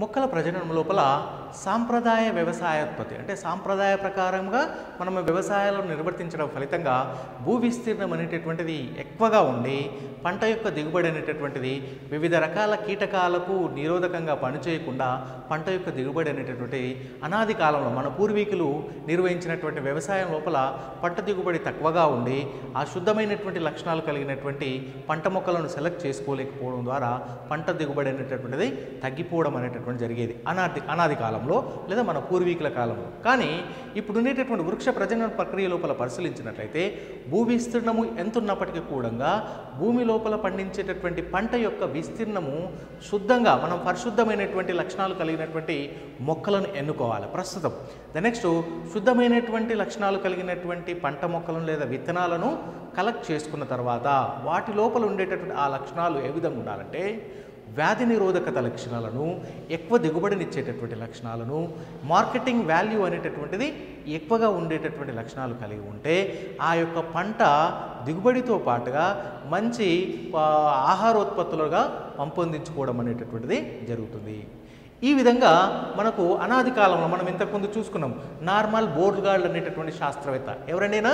మొక్కల ప్రజననం లోపల సాంప్రదాయ వ్యవసాయోత్పత్తి. అంటే సాంప్రదాయ ప్రకారంగా మనం వ్యవసాయాలను నిర్వర్తించడం ఫలితంగా భూ విస్తీర్ణం అనేటటువంటిది ఎక్కువగా ఉండి పంట యొక్క దిగుబడి అనేటటువంటిది వివిధ రకాల కీటకాలకు నిరోధకంగా పనిచేయకుండా పంట యొక్క దిగుబడి అనేటటువంటి అనాది కాలంలో మన పూర్వీకులు నిర్వహించినటువంటి వ్యవసాయం లోపల పంట దిగుబడి తక్కువగా ఉండి ఆ శుద్ధమైనటువంటి లక్షణాలు కలిగినటువంటి పంట మొక్కలను సెలెక్ట్ చేసుకోలేకపోవడం ద్వారా పంట దిగుబడి అనేటటువంటిది తగ్గిపోవడం అనేటటువంటి జరిగేది అనాది అనాది కాలంలో లేదా మన పూర్వీకుల కాలంలో. కానీ ఇప్పుడు ఉండేటటువంటి వృక్ష ప్రజనన ప్రక్రియ లోపల పరిశీలించినట్లయితే భూ విస్తీర్ణము ఎంత ఉన్నప్పటికీ కూడా భూమి లోపల పండించేటటువంటి పంట యొక్క విస్తీర్ణము శుద్ధంగా మనం పరిశుద్ధమైనటువంటి లక్షణాలు కలిగినటువంటి మొక్కలను ఎన్నుకోవాలి. ప్రస్తుతం ద నెక్స్ట్ శుద్ధమైనటువంటి లక్షణాలు కలిగినటువంటి పంట మొక్కలను లేదా విత్తనాలను కలెక్ట్ చేసుకున్న తర్వాత వాటి లోపల ఉండేటటువంటి ఆ లక్షణాలు ఏ విధంగా ఉండాలంటే వ్యాధి నిరోధకత లక్షణాలను ఎక్కువ దిగుబడినిచ్చేటటువంటి లక్షణాలను మార్కెటింగ్ వాల్యూ అనేటటువంటిది ఎక్కువగా ఉండేటటువంటి లక్షణాలు కలిగి ఉంటే ఆ యొక్క పంట దిగుబడితో పాటుగా మంచి ఆహారోత్పత్తులుగా పంపొందించుకోవడం అనేటటువంటిది జరుగుతుంది. ఈ విధంగా మనకు అనాది కాలంలో మనం ఇంతకుముందు చూసుకున్నాం నార్మల్ బోర్డ్ గార్డ్ అనేటటువంటి శాస్త్రవేత్త ఎవరైనా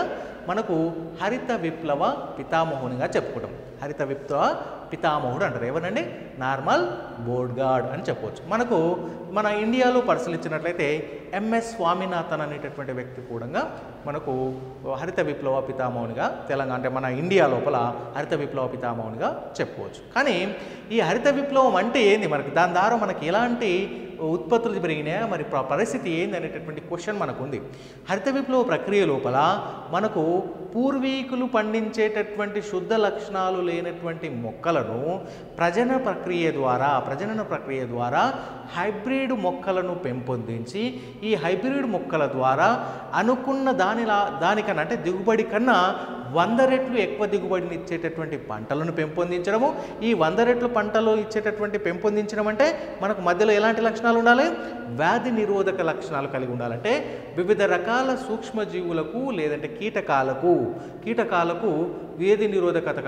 మనకు హరిత విప్లవ పితామహునిగా చెప్పుకోవడం. హరిత విప్లవ పితామహుడు అంటారు. ఎవరండి? నార్మల్ బోర్డ్ గార్డ్ అని చెప్పవచ్చు మనకు మన ఇండియాలో పరిశీలించినట్లయితే ఎంఎస్ స్వామినాథన్ అనేటటువంటి వ్యక్తి కూడా మనకు హరిత విప్లవ పితామహునిగా తెలంగాణ అంటే మన ఇండియా లోపల హరిత విప్లవ పితామహునిగా చెప్పుకోవచ్చు కానీ ఈ హరిత విప్లవం అంటే ఏంది? మనకి దాని ద్వారా మనకి ఎలాంటి ఉత్పత్తులు పెరిగినాయా మరి పరిస్థితి ఏంది అనేటటువంటి క్వశ్చన్ మనకు ఉంది హరిత విప్లవ ప్రక్రియ లోపల మనకు పూర్వీకులు పండించేటటువంటి శుద్ధ లక్షణాలు లేనటువంటి మొక్కలను ప్రజన ప్రక్రియ ద్వారా ప్రజనన ప్రక్రియ ద్వారా హైబ్రిడ్ మొక్కలను పెంపొందించి ఈ హైబ్రిడ్ మొక్కల ద్వారా అనుకున్న దానిలా దానికన్నా అంటే దిగుబడి కన్నా వంద రెట్లు ఎక్కువ దిగుబడిని ఇచ్చేటటువంటి పంటలను పెంపొందించడము. ఈ వంద రెట్లు పంటలు ఇచ్చేటటువంటి పెంపొందించడం అంటే మనకు మధ్యలో ఎలాంటి లక్షణాలు ఉండాలి. వ్యాధి నిరోధక లక్షణాలు కలిగి ఉండాలంటే వివిధ రకాల సూక్ష్మజీవులకు లేదంటే కీటకాలకు. కీటకాలకు వేది నిరోధకత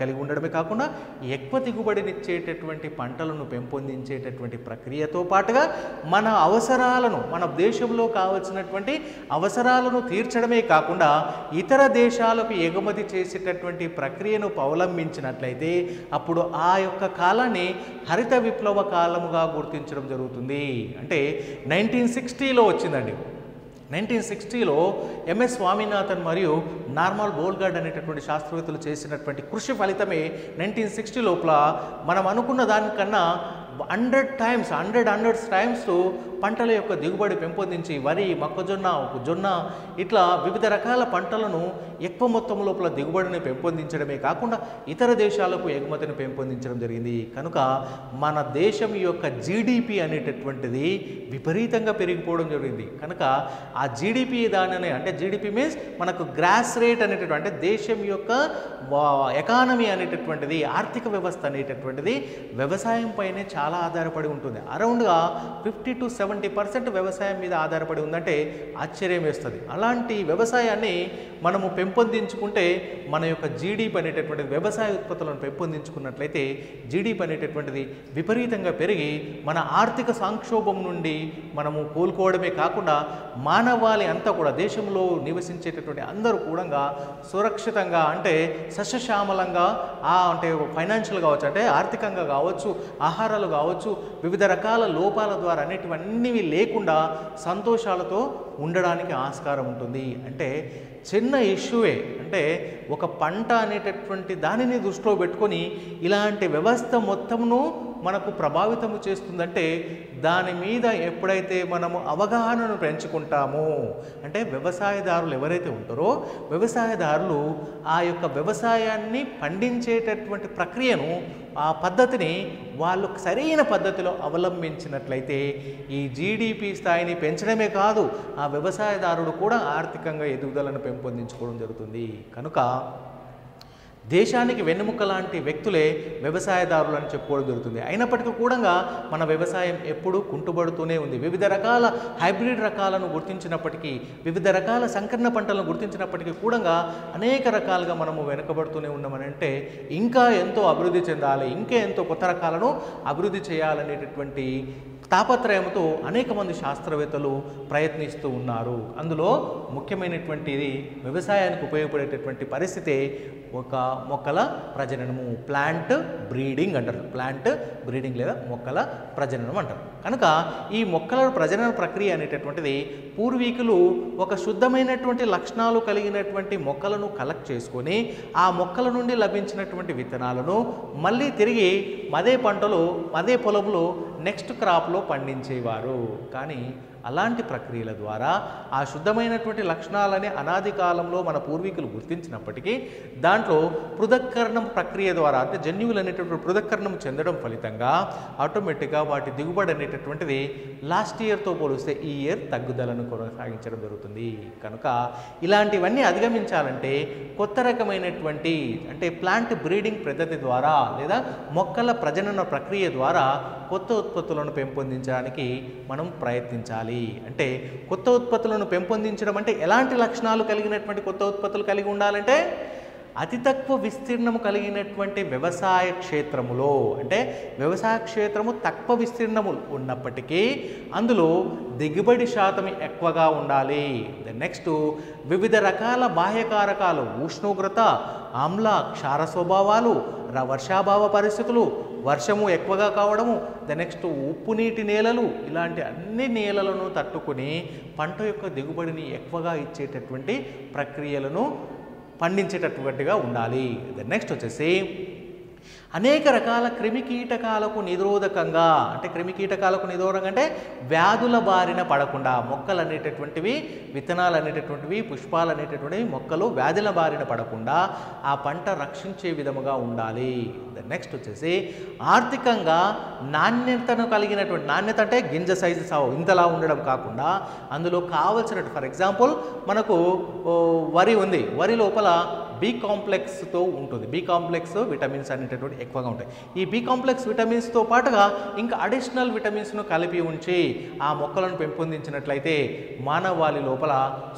కలిగి ఉండడమే కాకుండా ఎక్కువ దిగుబడినిచ్చేటటువంటి పంటలను పెంపొందించేటటువంటి ప్రక్రియతో పాటుగా మన అవసరాలను మన దేశంలో కావలసినటువంటి అవసరాలను తీర్చడమే కాకుండా ఇతర దేశాలకు ఎగుమతి చేసేటటువంటి ప్రక్రియను అవలంబించినట్లయితే అప్పుడు ఆ యొక్క కాలాన్ని హరిత విప్లవ కాలముగా గుర్తించడం జరుగుతుంది. అంటే నైన్టీన్ సిక్స్టీలో వచ్చిందండి. నైన్టీన్ సిక్స్టీలో ఎంఎస్ స్వామినాథన్ మరియు నార్మల్ బోల్గార్డ్ అనేటటువంటి శాస్త్రవేత్తలు చేసినటువంటి కృషి ఫలితమే నైన్టీన్ సిక్స్టీ లోపల మనం అనుకున్న దానికన్నా hundred times hundred hundred times పంటల యొక్క దిగుబడి పెంపొందించి వరి మొక్కజొన్న జొన్న ఇట్లా వివిధ రకాల పంటలను ఎక్కువ మొత్తం లోపల దిగుబడిని పెంపొందించడమే కాకుండా ఇతర దేశాలకు ఎగుమతిని పెంపొందించడం జరిగింది. కనుక మన దేశం యొక్క జీడిపి అనేటటువంటిది విపరీతంగా పెరిగిపోవడం జరిగింది. కనుక ఆ జీడిపి దానిని అంటే జీడిపి మీన్స్ మనకు గ్రాస్ రేట్ అనేటటువంటి అంటే దేశం యొక్క ఎకానమీ అనేటటువంటిది ఆర్థిక వ్యవస్థ అనేటటువంటిది వ్యవసాయం పైనే చాలా ఆధారపడి ఉంటుంది. అరౌండ్గా ఫిఫ్టీ టు సెవెంటీ పర్సెంట్ వ్యవసాయం మీద ఆధారపడి ఉందంటే ఆశ్చర్యం వేస్తుంది. అలాంటి వ్యవసాయాన్ని మనము పెంపొందించుకుంటే మన యొక్క జీడిపి అనేటటువంటిది వ్యవసాయ ఉత్పత్తులను పెంపొందించుకున్నట్లయితే జీడిపి అనేటటువంటిది విపరీతంగా పెరిగి మన ఆర్థిక సంక్షోభం నుండి మనము కోలుకోవడమే కాకుండా మానవాళి అంతా కూడా దేశంలో నివసించేటటువంటి అందరూ కూడా సురక్షితంగా అంటే సస్యశ్యామలంగా ఆ అంటే ఫైనాన్షియల్ కావచ్చు అంటే ఆర్థికంగా కావచ్చు ఆహారాలు కావచ్చు వివిధ రకాల లోపాల ద్వారా అనేటివన్నీ లేకుండా సంతోషాలతో ఉండడానికి ఆస్కారం ఉంటుంది. అంటే చిన్న ఇష్యూవే. అంటే ఒక పంట అనేటటువంటి దానిని దృష్టిలో పెట్టుకొని ఇలాంటి వ్యవస్థ మొత్తమును మనకు ప్రభావితము చేస్తుందంటే దాని మీద ఎప్పుడైతే మనము అవగాహనను పెంచుకుంటామో అంటే వ్యవసాయదారులు ఎవరైతే ఉంటారో వ్యవసాయదారులు ఆ యొక్క వ్యవసాయాన్ని పండించేటటువంటి ప్రక్రియను ఆ పద్ధతిని వాళ్ళు సరైన పద్ధతిలో అవలంబించినట్లయితే ఈ జీడిపి స్థాయిని పెంచడమే కాదు ఆ వ్యవసాయదారుడు కూడా ఆర్థికంగా ఎదుగుదలను పెంపొందించుకోవడం జరుగుతుంది. కనుక దేశానికి వెన్నెముక లాంటి వ్యక్తులే వ్యవసాయదారులు అని చెప్పుకోవడం జరుగుతుంది. అయినప్పటికీ కూడా మన వ్యవసాయం ఎప్పుడూ కుంటుబడుతూనే ఉంది. వివిధ రకాల హైబ్రిడ్ రకాలను గుర్తించినప్పటికీ వివిధ రకాల సంకరణ పంటలను గుర్తించినప్పటికీ కూడా అనేక రకాలుగా మనము వెనుకబడుతూనే ఉన్నామని అంటే ఇంకా ఎంతో అభివృద్ధి చెందాలి ఇంకా ఎంతో కొత్త రకాలను అభివృద్ధి చేయాలనేటటువంటి తాపత్రయంతో అనేక మంది శాస్త్రవేత్తలు ప్రయత్నిస్తూ ఉన్నారు. అందులో ముఖ్యమైనటువంటిది వ్యవసాయానికి ఉపయోగపడేటటువంటి పరిస్థితి ఒక మొక్కల ప్రజననము ప్లాంట్ బ్రీడింగ్ అంటారు. ప్లాంట్ బ్రీడింగ్ లేదా మొక్కల ప్రజననం అంటారు. కనుక ఈ మొక్కల ప్రజనన ప్రక్రియ అనేటటువంటిది పూర్వీకులు ఒక శుద్ధమైనటువంటి లక్షణాలు కలిగినటువంటి మొక్కలను కలెక్ట్ చేసుకొని ఆ మొక్కల నుండి లభించినటువంటి విత్తనాలను మళ్ళీ తిరిగి అదే పంటలు అదే పొలంలో నెక్స్ట్ క్రాప్లో పండించేవారు. కానీ అలాంటి ప్రక్రియల ద్వారా ఆ శుద్ధమైనటువంటి లక్షణాలని అనాది కాలంలో మన పూర్వీకులు గుర్తించినప్పటికీ దాంట్లో పృథక్కరణం ప్రక్రియ ద్వారా అంటే జన్యువులు అనేటటువంటి పృథక్కరణం చెందడం ఫలితంగా ఆటోమేటిక్గా వాటి దిగుబడి అనేటటువంటిది లాస్ట్ ఇయర్తో పోలిస్తే ఈ ఇయర్ తగ్గుదలను కొనసాగించడం జరుగుతుంది. కనుక ఇలాంటివన్నీ అధిగమించాలంటే కొత్త రకమైనటువంటి అంటే ప్లాంట్ బ్రీడింగ్ పద్ధతి ద్వారా లేదా మొక్కల ప్రజనన ప్రక్రియ ద్వారా కొత్త ఉత్పత్తులను పెంపొందించడానికి మనం ప్రయత్నించాలి. అంటే కొత్త ఉత్పత్తులను పెంపొందించడం అంటే ఎలాంటి లక్షణాలు కలిగినటువంటి కొత్త ఉత్పత్తులు కలిగి ఉండాలంటే అతి తక్కువ విస్తీర్ణము కలిగినటువంటి వ్యవసాయ క్షేత్రములో అంటే వ్యవసాయ క్షేత్రము తక్కువ విస్తీర్ణము ఉన్నప్పటికీ అందులో దిగుబడి శాతం ఎక్కువగా ఉండాలి. నెక్స్ట్ వివిధ రకాల బాహ్యకారకాలు ఉష్ణోగ్రత ఆమ్ల క్షార స్వభావాలు ర- వర్షాభావ పరిస్థితులు వర్షము ఎక్కువగా కావడము ద నెక్స్ట్ ఉప్పు నీటి నేలలు ఇలాంటి అన్ని నేలలను తట్టుకుని పంట యొక్క దిగుబడిని ఎక్కువగా ఇచ్చేటటువంటి ప్రక్రియలను పండించేటటువంటిగా ఉండాలి. ద నెక్స్ట్ వచ్చేసి అనేక రకాల క్రిమికీటకాలకు నిరోధకంగా అంటే క్రిమికీటకాలకు నిరోధకంగా అంటే వ్యాధుల బారిన పడకుండా మొక్కలు అనేటటువంటివి విత్తనాలు అనేటటువంటివి పుష్పాలు అనేటటువంటివి మొక్కలు వ్యాధుల బారిన పడకుండా ఆ పంట రక్షించే విధముగా ఉండాలి. నెక్స్ట్ వచ్చేసి ఆర్థికంగా నాణ్యతను కలిగినటువంటి నాణ్యత అంటే గింజ సైజు సావు ఇంతలా ఉండడం కాకుండా అందులో కావలసినట్టు ఫర్ ఎగ్జాంపుల్ మనకు వరి ఉంది వరి లోపల బి కాంప్లెక్స్తో ఉంటుంది. బి కాంప్లెక్స్ విటమిన్స్ అనేటటువంటి ఎక్కువగా ఉంటాయి. ఈ బి కాంప్లెక్స్ విటమిన్స్తో పాటుగా ఇంకా అడిషనల్ విటమిన్స్ను కలిపి ఉంచి ఆ మొక్కలను పెంపొందించినట్లయితే మానవాళి లోపల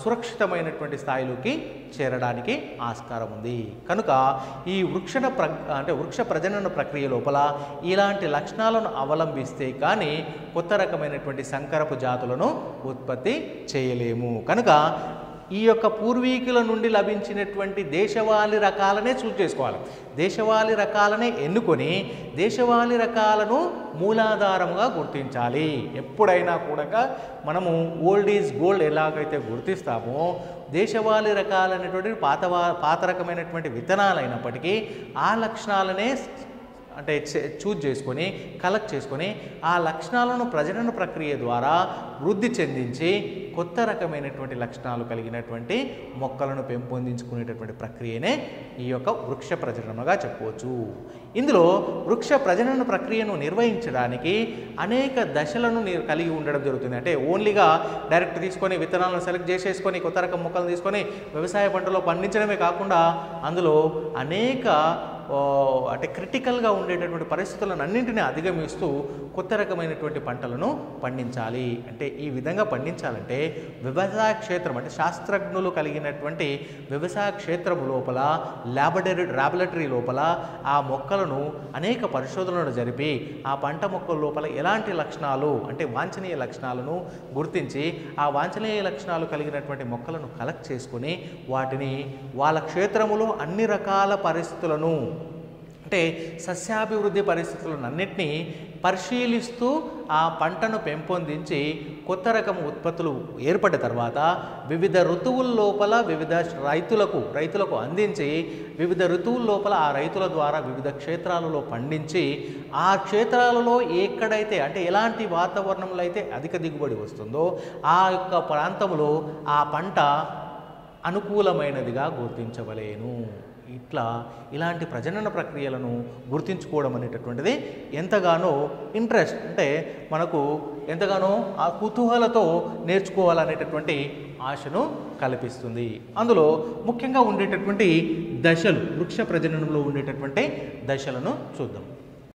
సురక్షితమైనటువంటి స్థాయిలోకి చేరడానికి ఆస్కారం ఉంది. కనుక ఈ వృక్షణ ప్ర అంటే వృక్ష ప్రజనన ప్రక్రియ లోపల ఇలాంటి లక్షణాలను అవలంబిస్తే కానీ కొత్త రకమైనటువంటి సంకరపు జాతులను ఉత్పత్తి చేయలేము. కనుక ఈ యొక్క పూర్వీకుల నుండి లభించినటువంటి దేశవాళీ రకాలనే చూజ్ చేసుకోవాలి. దేశవాళీ రకాలనే ఎన్నుకొని దేశవాళీ రకాలను మూలాధారముగా గుర్తించాలి. ఎప్పుడైనా కూడా మనము ఓల్డ్ ఈజ్ గోల్డ్ ఎలాగైతే గుర్తిస్తామో దేశవాళీ రకాలైనటువంటి పాత పాతవా పాత రకమైనటువంటి విత్తనాలు అయినప్పటికీ ఆ లక్షణాలనే అంటే చూజ్ చేసుకొని కలెక్ట్ చేసుకొని ఆ లక్షణాలను ప్రజనన ప్రక్రియ ద్వారా వృద్ధి చెందించి కొత్త రకమైనటువంటి లక్షణాలు కలిగినటువంటి మొక్కలను పెంపొందించుకునేటటువంటి ప్రక్రియనే ఈ యొక్క వృక్ష ప్రజననగా చెప్పవచ్చు. ఇందులో వృక్ష ప్రజనన ప్రక్రియను నిర్వహించడానికి అనేక దశలను కలిగి ఉండడం జరుగుతుంది. అంటే ఓన్లీగా డైరెక్ట్ తీసుకొని విత్తనాలను సెలెక్ట్ చేసేసుకొని కొత్త రకం మొక్కలను తీసుకొని వ్యవసాయ పంటలో పండించడమే కాకుండా అందులో అనేక అంటే క్రిటికల్గా ఉండేటటువంటి పరిస్థితులను అన్నింటినీ అధిగమిస్తూ కొత్త రకమైనటువంటి పంటలను పండించాలి. అంటే ఈ విధంగా పండించాలంటే వ్యవసాయ క్షేత్రం అంటే శాస్త్రజ్ఞులు కలిగినటువంటి వ్యవసాయ క్షేత్రము లోపల ల్యాబొరేటరీ ల్యాబొరేటరీ లోపల ఆ మొక్కలను అనేక పరిశోధనలు జరిపి ఆ పంట మొక్కల లోపల ఎలాంటి లక్షణాలు అంటే వాంఛనీయ లక్షణాలను గుర్తించి ఆ వాంఛనీయ లక్షణాలు కలిగినటువంటి మొక్కలను కలెక్ట్ చేసుకొని వాటిని వాళ్ళ క్షేత్రములో అన్ని రకాల పరిస్థితులను అంటే సస్యాభివృద్ధి పరిస్థితులన్నన్నిటిని పరిశీలిస్తూ ఆ పంటను పెంపొందించి కొత్త రకం ఉత్పత్తులు ఏర్పడిన తర్వాత వివిధ ఋతువుల లోపల వివిధ రైతులకు రైతులకు అందించి వివిధ ఋతువుల లోపల ఆ రైతుల ద్వారా వివిధ క్షేత్రాలలో పండించి ఆ క్షేత్రాలలో ఎక్కడైతే అంటే ఎలాంటి వాతావరణంలో అయితే అధిక దిగుబడి వస్తుందో ఆ యొక్క ప్రాంతంలో ఆ పంట అనుకూలమైనదిగా గుర్తించవలేను. ఇట్లా ఇలాంటి ప్రజనన ప్రక్రియలను గుర్తించుకోవడం అనేటటువంటిది ఎంతగానో ఇంట్రెస్ట్. అంటే మనకు ఎంతగానో ఆ కుతూహలతో నేర్చుకోవాలనేటటువంటి ఆశను కల్పిస్తుంది. అందులో ముఖ్యంగా ఉండేటటువంటి దశలు వృక్ష ప్రజననంలో ఉండేటటువంటి దశలను చూద్దాం.